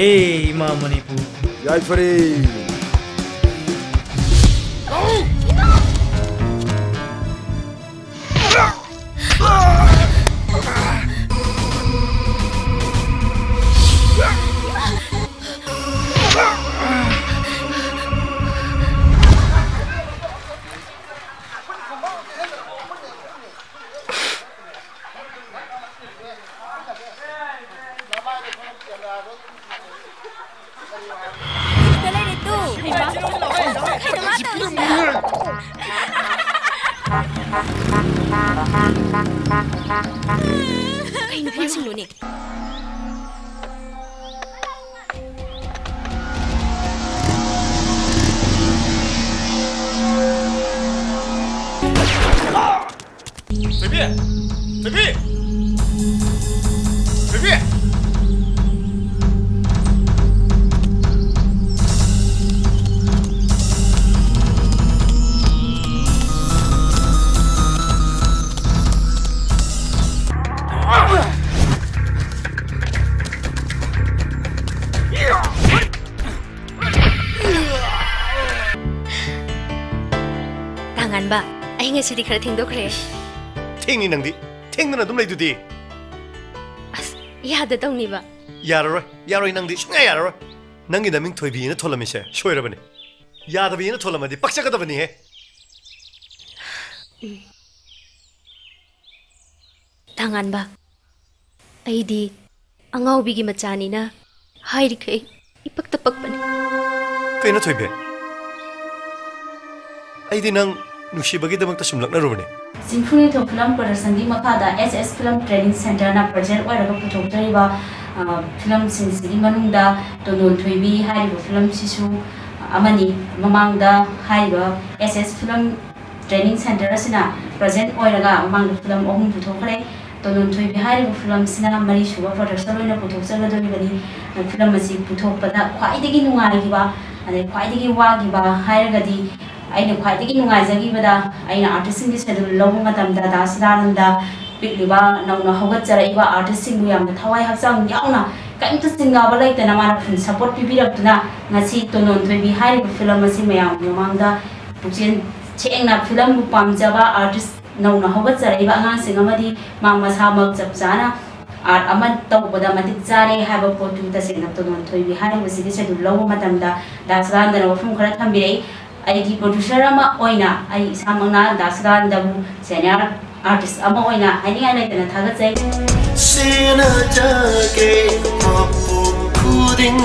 Hey Imam Manipur. Jai Shri. 清楚你。随便，随便。Ay nga sidi khara thingdo khare. ꯊꯦꯡꯅꯤ ꯅꯪꯗꯤ ꯊꯦꯡꯗꯅ ꯑꯗꯨꯝ ꯂꯩꯗꯨꯗꯤ As, yada tong ni ba? ꯌꯥꯔꯔꯣꯏ ꯌꯥꯔꯣꯏ ꯅꯪꯗꯤ ꯁꯨꯡꯌꯥ ꯌꯥꯔꯔꯣꯏ ꯅꯪꯒꯤ ꯅꯃꯤꯡ ꯊꯣꯏꯕꯤꯅ ꯊꯣꯜꯂꯝꯃꯤꯁꯦ ꯁꯣꯏꯔꯕꯅꯤ ꯌꯥꯗꯕꯤꯅ ꯊꯣꯜꯂꯝꯃꯗꯤ ꯄꯛꯆꯒꯗꯕꯅꯤꯍꯦ Tangan ba? Ay di, angau bigi macani na. Hai di kay, ipagtapak pa ni. ꯀꯩꯅꯣ ꯊꯣꯏꯕꯤ ꯑꯩꯗꯤ ꯅꯪ ꯅꯨꯡꯁꯤꯕꯒꯤꯗꯃꯛꯇ ꯁꯨꯝꯂꯛꯅꯔꯨꯕꯅꯦ ꯁꯤꯝꯐꯨꯅꯤ ꯊꯣꯛ ꯐꯤꯂꯝ ꯄ꯭ꯔꯗꯛꯁꯟꯒꯤ ꯃꯈꯥꯗ ꯑꯦꯁ ꯑꯦꯁ ꯐꯤꯂꯝ ꯇ꯭ꯔꯦꯅꯤꯡ ꯁꯦꯟꯇꯔꯅ ꯄ꯭ꯔꯖꯦꯟꯠ ꯑꯣꯏꯔꯒ ꯄꯨꯊꯣꯛꯆꯔꯤꯕ ꯐꯤꯂꯝꯁꯤꯡꯁꯤꯒꯤ ꯃꯅꯨꯡꯗ ꯇꯣꯟꯗꯣꯟ ꯊꯣꯏꯕꯤ ꯍꯥꯏꯔꯤꯕ ꯐꯤꯂꯝꯁꯤꯁꯨ ꯑꯃꯅꯤ ꯃꯃꯥꯡꯗ ꯍꯥꯏꯔꯤꯕ S S film training centre ꯑꯁꯤꯅ ꯄ꯭ꯔꯖꯦꯟꯠ ꯑꯣꯏꯔꯒ ꯃꯃꯥꯡꯗ ꯐꯤꯂꯝ ꯑꯍꯨꯝ ꯄꯨꯊꯣꯛꯈ꯭ꯔꯦ ꯇꯣꯟꯗꯣꯟ ꯊꯣꯏꯕꯤ ꯍꯥꯏꯔꯤꯕ ꯐꯤꯂꯝꯁꯤꯅ ꯃꯔꯤ ꯁꯨꯕ ꯄ꯭ꯔꯗꯛꯁꯟ ꯑꯣꯏꯅ ꯄꯨꯊꯣꯛꯆꯒꯗꯧꯔꯤꯕꯅꯤ ꯐꯤꯂꯝ ꯑꯁꯤ ꯄꯨꯊꯣꯛꯄꯗ ꯈ꯭ꯋꯥꯏꯗꯒꯤ ꯅꯨꯡꯉꯥꯏꯈꯤꯕ ꯑꯗꯩ ꯈ꯭ꯋꯥꯏꯗꯒꯤ ꯋꯥꯈꯤꯕ ꯍꯥꯏꯔꯒꯗꯤ ꯑꯩꯅ ꯈ꯭ꯋꯥꯏꯗꯒꯤ ꯅꯨꯡꯉꯥꯏꯖꯈꯤꯕꯗ ꯑꯩꯅ ꯑꯥꯔꯇꯤꯁꯁꯤꯡꯒꯤ ꯁꯦꯗꯨꯜ ꯂꯧꯕ ꯃꯇꯝꯗ ꯗꯥ ꯁꯤꯗꯥꯅꯟꯗ ꯄꯤꯛꯂꯤꯕ ꯅꯧꯅ ꯍꯧꯒꯠꯆꯔꯛꯏꯕ ꯑꯥꯔꯇꯤꯁꯁꯤꯡꯕꯨ ꯌꯥꯝꯅ ꯊꯋꯥꯏ ꯍꯛꯆꯥꯡ ꯌꯥꯎꯅ ꯀꯔꯤꯝꯇ ꯆꯤꯡꯅꯕ ꯂꯩꯇꯅ ꯃꯥꯅ ꯐꯨꯜ ꯁꯄꯣꯔꯠ ꯄꯤꯕꯤꯔꯛꯇꯨꯅ ꯉꯁꯤ ꯇꯣꯅꯣꯟ ꯊꯣꯏꯕꯤ ꯍꯥꯏꯔꯤꯕ ꯐꯤꯂꯝ ꯑꯁꯤ ꯃꯌꯥꯝꯒꯤ ꯃꯃꯥꯡꯗ ꯄꯨꯛꯆꯦꯜ ꯁꯦꯡꯅ ꯐꯤꯂꯝꯕꯨ ꯄꯥꯝꯖꯕ ꯑꯥꯔꯇꯤꯁ ꯅꯧꯅ ꯍꯧꯒꯠꯆꯔꯛꯏꯕ ꯑꯉꯥꯡꯁꯤꯡ ꯑꯃꯗꯤ ꯃꯥ ꯃꯁꯥꯃꯛ ꯆꯞ ꯆꯥꯅ ꯑꯥꯔꯠ ꯑꯃ ꯇꯧꯕꯗ ꯃꯇꯤꯛ ꯆꯥꯔꯦ ꯍꯥꯏꯕ ꯄꯣꯠꯇꯨ ꯇꯁꯦꯡꯅ ꯇꯣꯅꯣꯟ ꯊꯣꯏꯕꯤ ꯍꯥꯏꯔꯤꯕꯁꯤꯒꯤ ꯁꯦꯗꯨꯜ ꯂꯧꯕ ꯃꯇꯝꯗ ꯗꯥꯁꯔꯥꯟꯗꯅ ꯋꯥꯐꯝ ꯈꯔ ꯊꯝꯕꯤꯔꯛꯏ ꯑꯩꯒꯤ ꯄ꯭ꯔꯣꯗ꯭ꯌꯨꯁꯔ ꯑꯃ ꯑꯣꯏꯅ ꯑꯩ ꯏꯁꯥꯃꯛꯅ ꯗꯥꯁꯔꯥꯟꯗꯕꯨ ꯁꯦꯅꯤꯌꯔ ꯑꯥꯔꯇꯤꯁ ꯑꯃ ꯑꯣꯏꯅ ꯍꯥꯏꯅꯤꯡꯉꯥꯏ ꯂꯩꯇꯅ ꯊꯥꯒꯠꯆꯩ Senajage mapuk kuding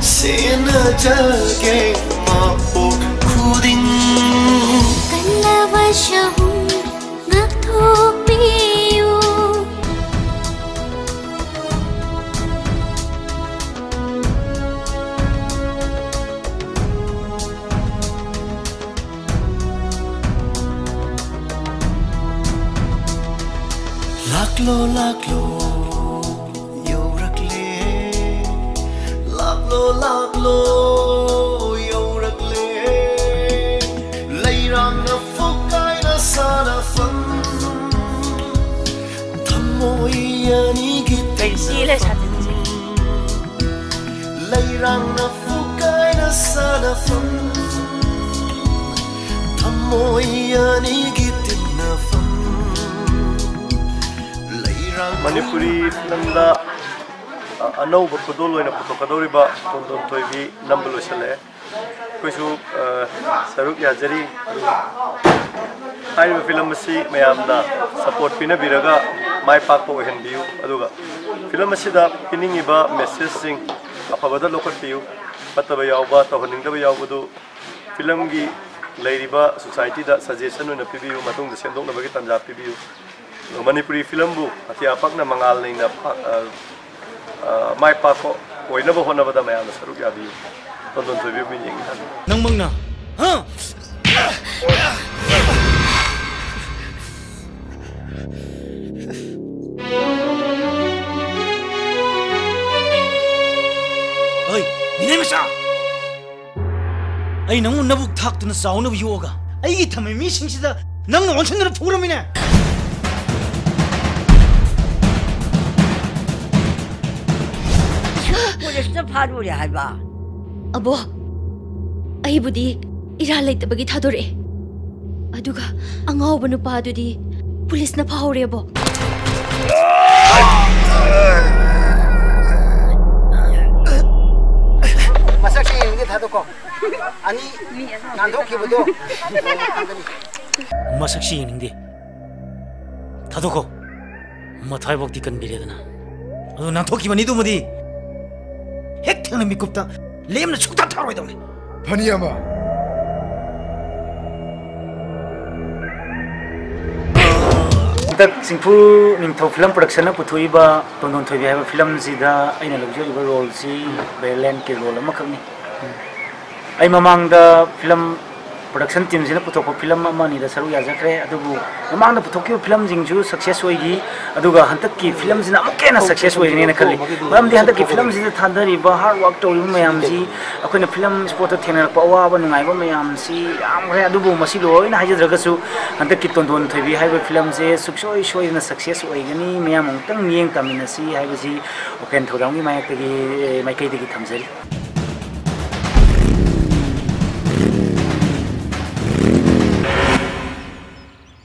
Senajage mapuk kuding Kalawashahum ngakthokpiyu. lo lạc lô yêu rắc lê. Lạc lô lạc lô yêu rắc lê. Lấy rằng nó phúc cái nó xa nó phân. Thầm môi yên ý kì tay giờ lấy rằng nó phúc cái nó xa nó phân. Thầm môi yên ý kì tay Manipuri ꯐꯤꯂꯝꯗ ꯑ- ꯑꯅꯧꯕ ꯈꯨꯗꯣꯜ ꯑꯣꯏꯅ ꯄꯨꯊꯣꯛꯀꯗꯧꯔꯤꯕ ꯇꯣꯟꯗꯣꯟ ꯊꯣꯏꯕꯤ ꯅꯝꯕ ꯂꯣꯏꯁꯤꯜꯂꯛꯑꯦ ꯑꯩꯈꯣꯏꯁꯨ ꯑ, ꯁꯔꯨꯛ ꯌꯥꯖꯔꯤ ꯑꯗꯨꯒ ꯍꯥꯏꯔꯤꯕ film ꯑꯁꯤ ꯃꯌꯥꯝꯅ ꯁꯄꯣꯔꯠ ꯄꯤꯅꯕꯤꯔꯒ ꯃꯥꯏ ꯄꯥꯛꯄ ꯑꯣꯏꯍꯟꯕꯤꯌꯨ ꯑꯗꯨꯒ ꯐꯤꯂꯝ ꯑꯁꯤꯗ ꯄꯤꯅꯤꯡꯉꯤꯕ ꯃꯦꯁꯦꯖꯁꯤꯡ ꯑꯐꯕꯗ ꯂꯧꯈꯠꯄꯤꯌꯨ ꯐꯠꯇꯕ ꯌꯥꯎꯕ ꯇꯧꯍꯟꯅꯤꯡꯗꯕ ꯌꯥꯎꯕꯗꯨ ꯐꯤꯂꯝꯒꯤ ꯂꯩꯔꯤꯕ ꯁꯣꯁꯥꯏꯇꯤꯗ ꯁꯖꯦꯁꯟ ꯑꯣꯏꯅ ꯄꯤꯕꯤꯌꯨ ꯃꯇꯨꯡꯗ ꯁꯦꯝꯗꯣꯛꯅꯕꯒꯤ ꯇꯥꯟꯖꯥ ꯄꯤꯕꯤꯌꯨ Manipuri film bu ati apak na mangal ning na mai pa ko koi na bo hona bada mai ana saruk yadi tonton so bi min ying nang mang na ha Oi, minai masa. Ai nang un nabuk thak tu na sauna bi yoga. Ai gi thamai mi sing sida nang na onsen na phurami na. Будеш фарурі хайба. Або ꯑꯩꯕꯨꯗꯤ ꯏꯔꯥꯜ ꯂꯩꯇꯕꯒꯤ ꯊꯥꯗꯣꯔꯛꯑꯦ ꯑꯗꯨꯒ ꯑꯉꯥꯎꯕ ꯅꯨꯄꯥꯗꯨꯗꯤ ꯄꯨꯂꯤꯁꯅ ꯐꯥꯍꯧꯔꯦꯕꯣ ꯃꯁꯛꯁꯦ ꯌꯦꯡꯒꯦ ꯊꯥꯗꯣꯛꯀꯣ ꯑꯅꯤ ꯅꯥꯟꯊꯣꯛꯈꯤꯕꯗꯣ ꯃꯁꯛꯁꯤ ꯌꯦꯡꯅꯤꯡꯗꯦ ꯊꯥꯗꯣꯛꯀꯣ ꯃꯊꯥꯏꯐꯥꯎꯗꯤ ꯀꯟꯕꯤꯔꯦꯗꯅ ꯑꯗꯨ ꯅꯥꯟꯊꯣꯛꯈꯤꯕꯅꯤꯗꯨꯃꯗꯤ ꯊꯦꯡꯅ ꯃꯤꯀꯨꯞꯇ ꯂꯦꯝꯅ ꯁꯨꯛꯊꯥ ꯊꯥꯔꯣꯏꯗꯧꯅꯤ ꯐꯅꯤ ꯑꯃ ꯍꯟꯗꯛ ꯆꯤꯡꯐꯨ ꯅꯤꯡꯊꯧ ꯐꯤꯂꯝ ꯄ꯭ꯔꯗꯛꯁꯟꯅ ꯄꯨꯊꯣꯛꯏꯕ ꯇꯣꯟꯗꯣꯟ ꯊꯣꯏꯕꯤ ꯍꯥꯏꯕ ꯐꯤꯂꯝꯁꯤꯗ ꯑꯩꯅ ꯂꯧꯖꯔꯤꯕ ꯔꯣꯜꯁꯤ ꯕꯦꯂꯦꯟꯀꯤ ꯔꯣꯜ ꯑꯃꯈꯛꯅꯤ ꯑꯩ ꯃꯃꯥꯡꯗ ꯐꯤꯂꯝ प्रोडक्शन टीम से पुथोप फ़िल्म सरू याजख्रे ममान पुथोब फ़िल्म सक्सेस होगी हंतक की फ़िल्म से अमुक सक्सेस होने खी मरमी हंतक की फ़िल्म से थादरीब हार्ड वर्क तौर मैम से अखोन फ़िल्म स्पोर्ट थेनरप अवाब नाइब मैम से लोना हाजद्रगू हंतक की तोंदोन थी है फ़िल्म से सुसोई सोना सक्सेस होगनी मैम अमुक यें तमीनसी है ओपेन थोदम की माइक माइकई थमजरी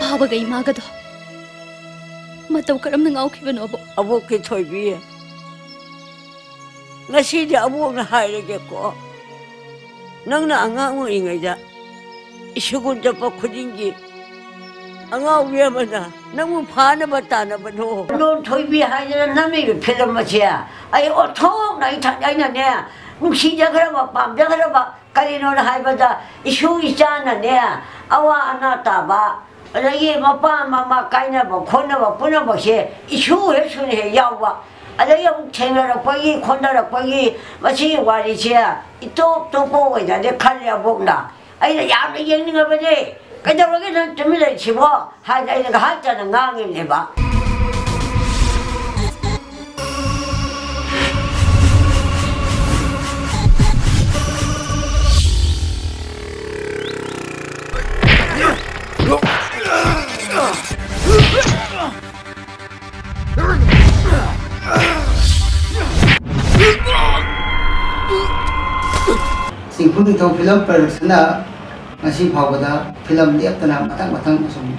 ꯐꯥꯕꯒ ꯏꯃꯥꯒꯗꯣ ꯃꯇꯧ ꯀꯔꯝꯅ ꯉꯥꯎꯈꯤꯕꯅꯣ ꯑꯕꯣꯛ ꯑꯕꯣꯛꯀꯤ ꯊꯣꯏꯕꯤ ꯉꯁꯤꯗꯤ ꯑꯕꯣꯛꯅ ꯍꯥꯏꯔꯒꯦꯀꯣ ꯅꯪꯅ ꯑꯉꯥꯡ ꯑꯣꯏꯔꯤꯉꯩꯗ ꯁ꯭ꯀꯨꯜ ꯆꯠꯄ ꯈꯨꯗꯤꯡꯒꯤ ꯑꯉꯥꯎꯕꯤ ꯑꯃꯅ ꯅꯪꯕꯨ ꯐꯥꯅꯕ ꯇꯥꯅꯕꯗꯣ ꯂꯣꯟ ꯊꯣꯏꯕꯤ ꯍꯥꯏꯗꯅ ꯅꯝꯃꯤꯕ ꯐꯤꯂꯝ ꯑꯁꯦ ꯑꯩ ꯑꯣꯟꯊꯣꯛꯅ ꯑꯩ ꯊ- ꯑꯩꯅꯅꯦ ꯅꯨꯡꯁꯤꯖꯈ꯭ꯔꯕ ꯄꯥꯝꯖꯈ꯭ꯔꯕ ꯀꯔꯤꯅꯣ ꯍꯥꯏꯕꯗ ꯏꯁꯨ ꯏꯆꯥꯅꯅꯦ ꯑꯋꯥ ꯑꯅꯥ ꯇꯥꯕ 人也把爸爸妈妈干了吧，困了吧，困能不行，一宿也睡那些药吧。俺这要听着了，关于困着了，关于我去玩的去，一都都不回家，你看了不啦？哎呀，伢子眼睛个不对，跟着我给他准备来吃不？还在那个还在那安个呢吧？ꯅꯤꯡꯊꯧ ꯐꯤꯂꯝ ꯄ꯭ꯔꯗꯛꯁꯟꯅ ꯉꯁꯤ ꯐꯥꯎꯕꯗ ꯐꯤꯂꯝ ꯂꯦꯞꯇꯅ ꯃꯊꯪ ꯃꯊꯪ ꯑꯁꯨꯝ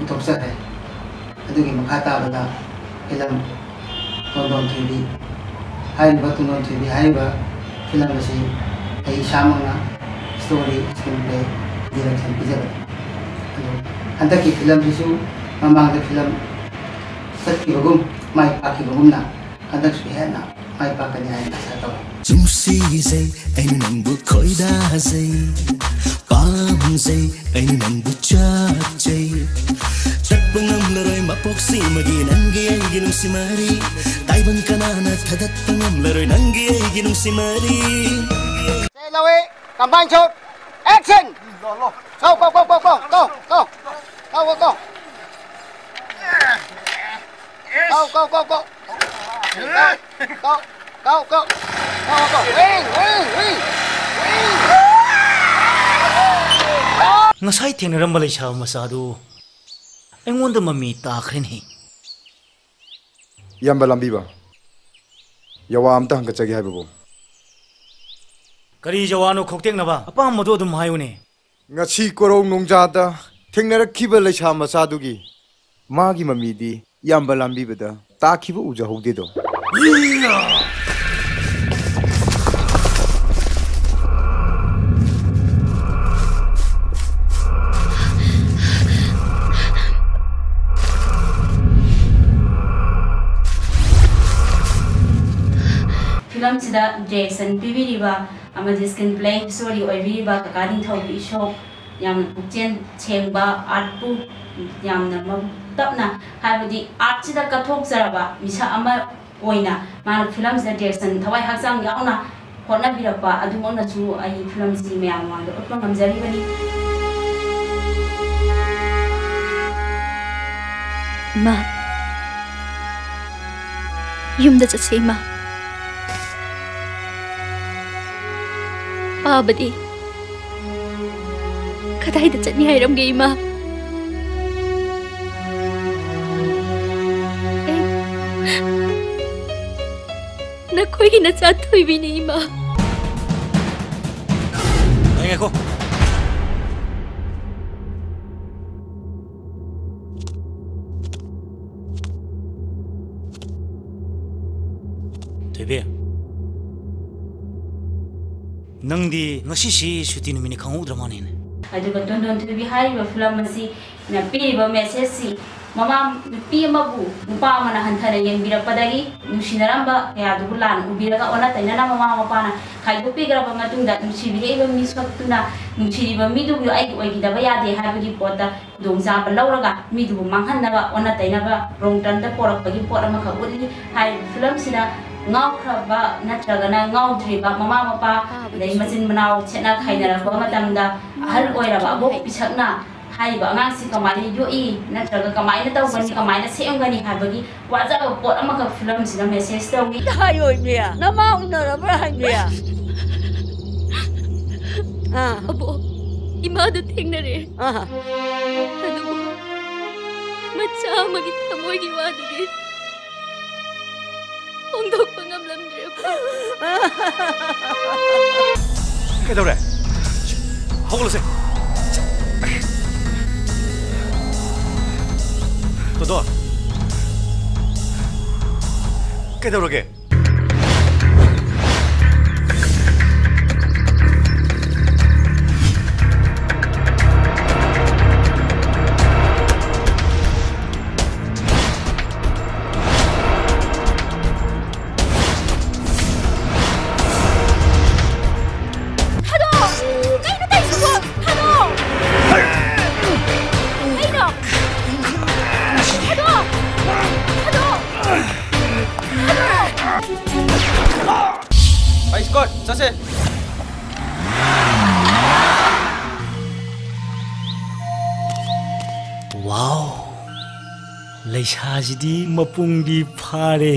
ꯄꯨꯊꯣꯛꯆꯈ꯭ꯔꯦ ꯑꯗꯨꯒꯤ ꯃꯈꯥ ꯇꯥꯕꯗ ꯐꯤꯂꯝ ꯇꯣꯟꯗꯣꯟ ꯊꯣꯏꯕꯤ ꯍꯥꯏꯔꯤꯕ ꯇꯣꯟꯗꯣꯟ ꯊꯣꯏꯕꯤ ꯍꯥꯏꯔꯤꯕ ꯐꯤꯂꯝ ꯑꯁꯤ ꯑꯩ ꯏꯁꯥꯃꯛꯅ ꯁ꯭ꯇꯣꯔꯤ ꯁ꯭ꯀ꯭ꯔꯤꯟ ꯄ꯭ꯂꯦ ꯗꯤꯔꯦꯛꯁꯟ ꯄꯤꯖꯕꯅꯤ ꯑꯗꯨ ꯍꯟꯗꯛꯀꯤ ꯐꯤꯂꯝꯁꯤꯁꯨ ꯃꯃꯥꯡꯗ ꯐꯤꯂꯝ ꯆꯠꯈꯤꯕꯒꯨꯝ ꯃꯥꯏ ꯄꯥꯛꯈꯤꯕꯒꯨꯝꯅ ꯍꯟꯗꯛꯁꯨ ꯍꯦꯟꯅ hai ba kanyang sa to Chung si zay ay na nang bu khoi da zay Pang dây. Anh na bước bu cha chay Chắc bằng ngâm là rồi mập bọc xì mà ghi nang ghi ay ghi nung si mari Tay bằng kanana thadat bằng ngâm là rồi nang ghi ay ghi nung si mari Say lawe, kampang chốt, action! Go, go, go, go, go, go, go, go, go, go, go, go, go, go, go, Go, go, go, go, go, go. Wing, wing, wing, wing. Ngasai thenaramba leisa masadu. Engonda mami takhreni. Yamba lambiba. Yawa amta hanga chagi hai babu. Kari jawano khoktek na ba. Apa madu dum hayune. Ngasi korong nongjata thengarakhiba leisa masadu gi. Magi mami di yamba lambibada. ताखिबो उजाहुगदिदो फिल्मसिदा direction पीबीरीबा अमदि screenplay story ओइबीरीबा काका निथौ इशोक याम पुचेन छेंगबा आर्टपु yamna ma tapna habdi archi da kathok saraba misa ama oina ma film se direction thawai haksam yauna khona birapa adumona chu ai film si me amwa do utma namjari bani ma yumda chase ma pa badi kadai da chani hairam ge ma Nakuha na sa ato ibini ima. Pahinga ko. Tebe. Nang di ngasi si shuti numi ni kangu drama ni. Aduh, tonton Tebe hari flamasi na pilih mesesi ꯃꯃꯥ ꯅꯨꯄꯤ ꯑꯃꯕꯨ ꯅꯨꯄꯥ ꯑꯃꯅ ꯍꯟꯊꯅ ꯌꯦꯡꯕꯤꯔꯛꯄꯗꯒꯤ ꯅꯨꯡꯁꯤꯅꯔꯝꯕ ꯀꯌꯥꯗꯨꯕꯨ ꯂꯥꯟꯅ ꯎꯕꯤꯔꯒ ꯑꯣꯟꯅ ꯇꯩꯅꯅ ꯃꯃꯥ ꯃꯄꯥꯅ ꯈꯥꯏꯗꯣꯛꯄꯤꯈ꯭ꯔꯕ ꯃꯇꯨꯡꯗ ꯅꯨꯡꯁꯤꯕꯤꯔꯛꯏꯕ ꯃꯤꯁꯛꯇꯨꯅ ꯅꯨꯡꯁꯤꯔꯤꯕ ꯃꯤꯗꯨꯕꯨ ꯑꯩꯒꯤ ꯑꯣꯏꯈꯤꯗꯕ ꯌꯥꯗꯦ ꯍꯥꯏꯕꯒꯤ ꯄꯣꯠꯇ ꯈꯨꯗꯣꯡꯆꯥꯕ ꯂꯧꯔꯒ ꯃꯤꯗꯨꯕꯨ ꯃꯥꯡꯍꯟꯅꯕ ꯑꯣꯟꯅ ꯇꯩꯅꯕ ꯔꯣꯡ ꯇꯔꯟꯗ ꯄꯣꯔꯛꯄꯒꯤ ꯄꯣꯠ ꯑꯃꯈꯛ ꯎꯠꯂꯤ ꯍꯥꯏꯔꯤꯕ ꯐꯤꯂꯝꯁꯤꯅ ngaukraba natragana ngaudriba mama mapa dai machin manau chena khainaraba matamda ahal oiraba hai ba mang si kamai ni yo i na tra ka mai na tau ban ni kamai na se hai ni ha quá wa za ba pot ama ka film si na message tau ni hai rồi mia na ma un na ba hai mia ah abo ima da thing na re ah adu macha mà thamoi gi wa du gi ong Ông đâu có ngâm dre ba cái đâu này? Không có được to dor. Cadê o Nogueira? ꯂꯩꯁꯥꯁꯤꯗꯤ ꯃꯄꯨꯡꯗꯤ ꯐꯥꯔꯦ